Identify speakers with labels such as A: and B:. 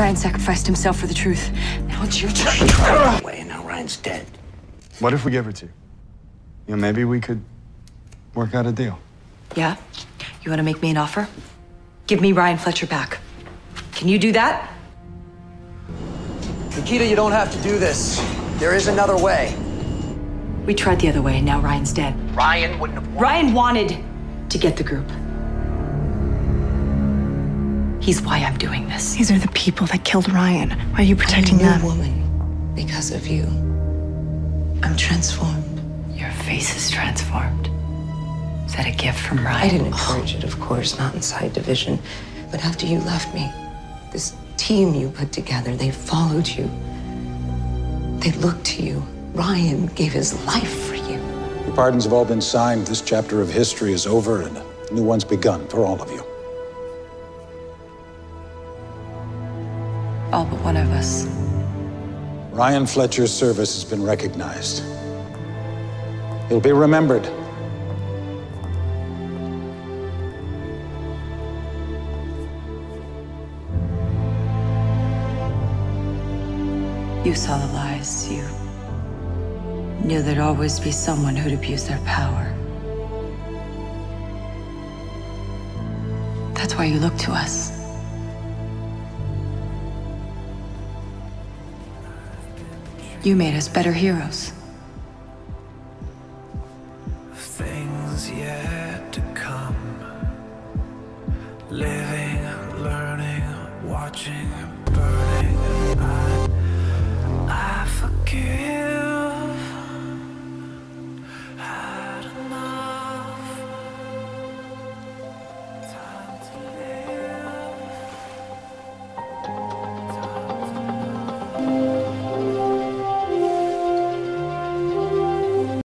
A: Ryan sacrificed himself for the truth. Now it's your turn.
B: Way, and now Ryan's dead.
C: What if we give her to you? You know, maybe we could work out a deal.
A: Yeah? You want to make me an offer? Give me Ryan Fletcher back. Can you do that?
B: Nikita, you don't have to do this. There is another way.
A: We tried the other way, and now Ryan's dead.
B: Ryan wouldn't have.
A: Ryan wanted to get the group. He's why I'm doing this.
D: These are the people that killed Ryan. Why are you protecting
E: I'm a
D: them?
E: woman because of you. I'm transformed.
A: Your face is transformed. Is that a gift from Ryan?
E: I didn't encourage it, of course, not inside division. But after you left me, this team you put together, they followed you. They looked to you. Ryan gave his life for you.
F: Your pardons have all been signed. This chapter of history is over and a new one's begun for all of you.
A: All but one of us.
F: Ryan Fletcher's service has been recognized. He'll be remembered.
A: You saw the lies. You knew there'd always be someone who'd abuse their power. That's why you look to us. You made us better heroes.
G: Things yet to come. Living, learning, watching,